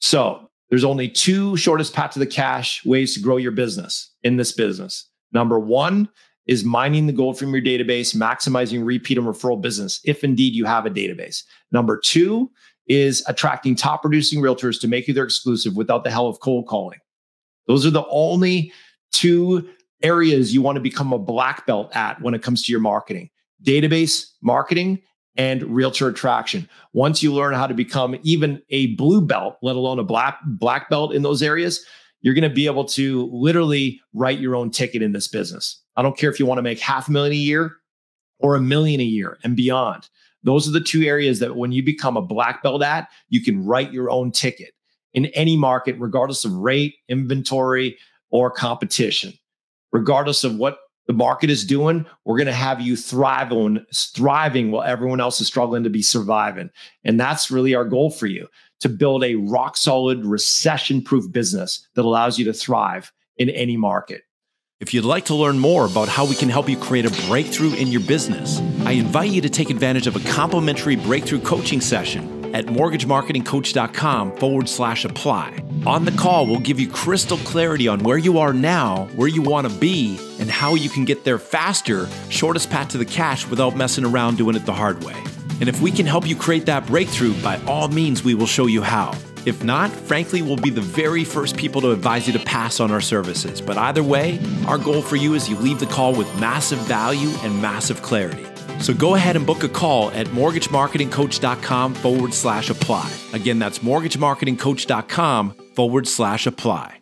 So there's only two shortest path to the cash ways to grow your business in this business. Number one is mining the gold from your database, maximizing repeat and referral business, if indeed you have a database. Number two is attracting top producing realtors to make you their exclusive without the hell of cold calling. Those are the only two areas you want to become a black belt at when it comes to your marketing database marketing and realtor attraction. Once you learn how to become even a blue belt, let alone a black black belt in those areas, you're going to be able to literally write your own ticket in this business. I don't care if you want to make half a million a year or a million a year and beyond. Those are the two areas that when you become a black belt at, you can write your own ticket in any market, regardless of rate, inventory, or competition. Regardless of what the market is doing, we're going to have you thriving, thriving while everyone else is struggling to be surviving. And that's really our goal for you to build a rock solid recession proof business that allows you to thrive in any market. If you'd like to learn more about how we can help you create a breakthrough in your business, I invite you to take advantage of a complimentary breakthrough coaching session at mortgagemarketingcoach.com forward slash apply. On the call, we'll give you crystal clarity on where you are now, where you want to be, and how you can get there faster, shortest path to the cash without messing around doing it the hard way. And if we can help you create that breakthrough, by all means, we will show you how. If not, frankly, we'll be the very first people to advise you to pass on our services. But either way, our goal for you is you leave the call with massive value and massive clarity. So go ahead and book a call at mortgagemarketingcoach.com forward slash apply. Again, that's mortgagemarketingcoach.com forward slash apply.